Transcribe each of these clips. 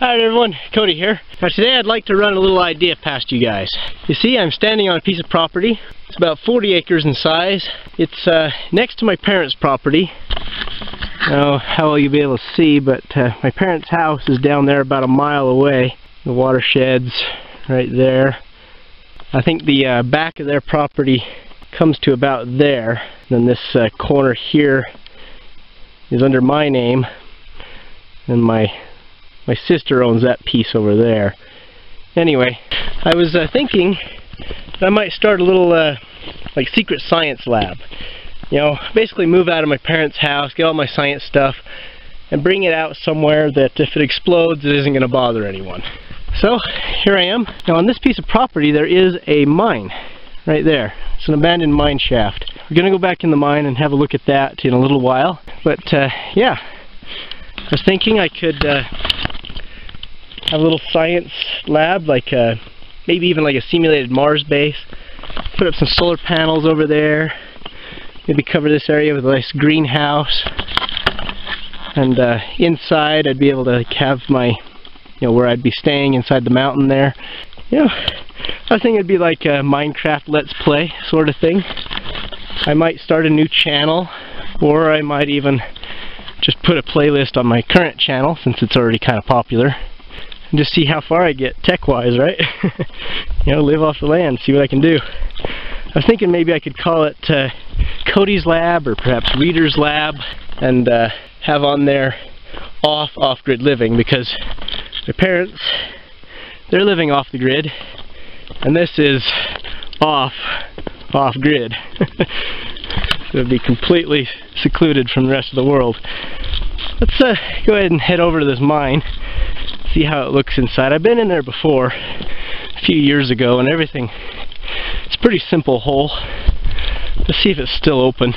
Hi everyone, Cody here. Now today I'd like to run a little idea past you guys. You see I'm standing on a piece of property. It's about 40 acres in size. It's uh, next to my parents' property. I how will you'll be able to see, but uh, my parents' house is down there about a mile away. The watershed's right there. I think the uh, back of their property comes to about there. Then this uh, corner here is under my name. And my my sister owns that piece over there. Anyway, I was uh, thinking that I might start a little uh, like secret science lab. You know, basically move out of my parents' house, get all my science stuff, and bring it out somewhere that if it explodes, it isn't going to bother anyone. So, here I am. Now on this piece of property there is a mine right there. It's an abandoned mine shaft. We're going to go back in the mine and have a look at that in a little while. But uh, yeah, I was thinking I could uh, have a little science lab, like uh, maybe even like a simulated Mars base. Put up some solar panels over there. Maybe cover this area with a nice greenhouse. And uh, inside I'd be able to have my you know, where I'd be staying inside the mountain there. You know, I think it'd be like a Minecraft Let's Play sort of thing. I might start a new channel, or I might even just put a playlist on my current channel, since it's already kind of popular, and just see how far I get tech-wise, right? you know, live off the land, see what I can do. I was thinking maybe I could call it uh, Cody's Lab, or perhaps Reeder's Lab, and uh, have on there off off-grid living, because my parents, they're living off the grid, and this is off, off-grid. so it'd be completely secluded from the rest of the world. Let's uh, go ahead and head over to this mine, see how it looks inside. I've been in there before, a few years ago, and everything, it's a pretty simple hole. Let's see if it's still open.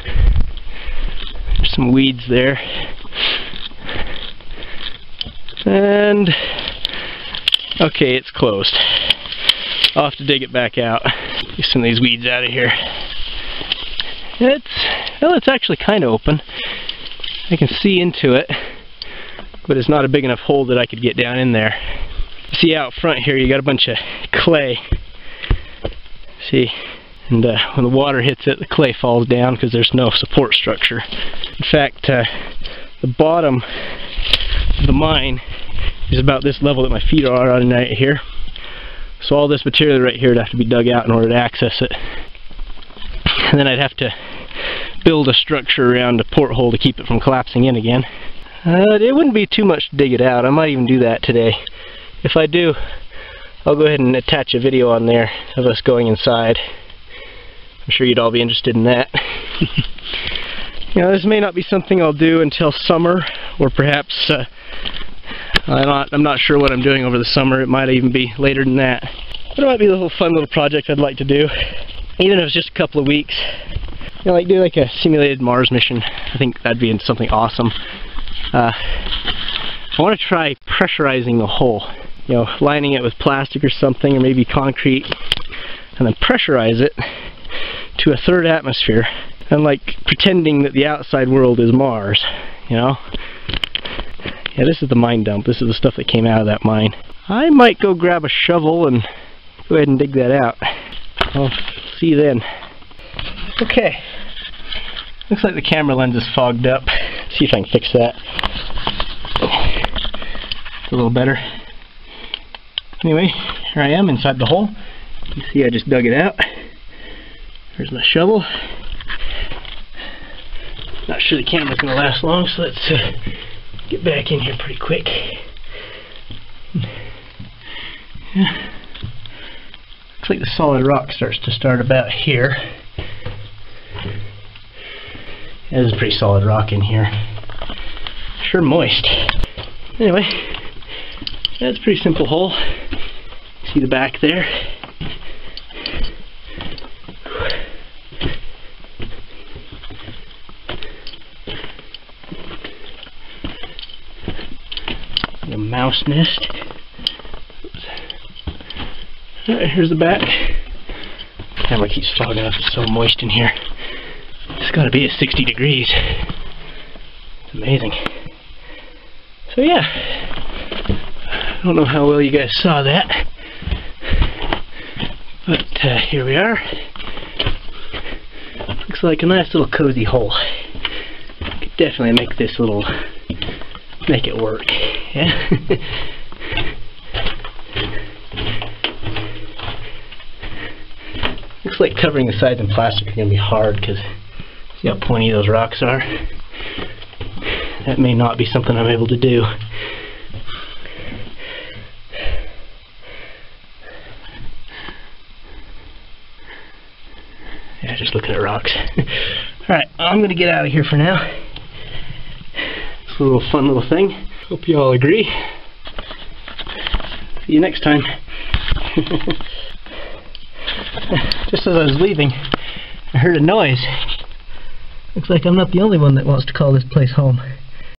There's some weeds there. And okay, it's closed. I'll have to dig it back out. Get some of these weeds out of here. It's well, it's actually kind of open. I can see into it, but it's not a big enough hole that I could get down in there. See out front here, you got a bunch of clay. See, and uh, when the water hits it, the clay falls down because there's no support structure. In fact, uh, the bottom of the mine is about this level that my feet are on right here. So all this material right here would have to be dug out in order to access it. And then I'd have to build a structure around a porthole to keep it from collapsing in again. Uh, it wouldn't be too much to dig it out. I might even do that today. If I do, I'll go ahead and attach a video on there of us going inside. I'm sure you'd all be interested in that. you know, this may not be something I'll do until summer, or perhaps uh, I'm not, I'm not sure what I'm doing over the summer. It might even be later than that. But it might be a little fun little project I'd like to do. Even if it's just a couple of weeks. You know, like do like a simulated Mars mission. I think that'd be something awesome. Uh, I want to try pressurizing the hole. You know, lining it with plastic or something, or maybe concrete, and then pressurize it to a third atmosphere, and like pretending that the outside world is Mars. You know, yeah, this is the mine dump. This is the stuff that came out of that mine. I might go grab a shovel and go ahead and dig that out. I'll see you then. Okay. Looks like the camera lens is fogged up. See if I can fix that. a little better. Anyway, here I am inside the hole. You see I just dug it out. There's my shovel. Not sure the camera's to last long, so let's uh, get back in here pretty quick. Yeah. Looks like the solid rock starts to start about here. There's a pretty solid rock in here. Sure moist. Anyway, that's a pretty simple hole. See the back there? The mouse nest. Right, here's the back. Camera keeps fogging up, it's so moist in here. It's gotta be at 60 degrees. It's amazing. So yeah, I don't know how well you guys saw that. But uh, here we are. Looks like a nice little cozy hole. Could definitely make this little, make it work. Yeah. Looks like covering the sides in plastic is going to be hard because see how pointy those rocks are. That may not be something I'm able to do. Yeah, just looking at rocks. Alright, I'm going to get out of here for now. It's a little fun little thing. Hope you all agree. See you next time. Just as I was leaving, I heard a noise. Looks like I'm not the only one that wants to call this place home.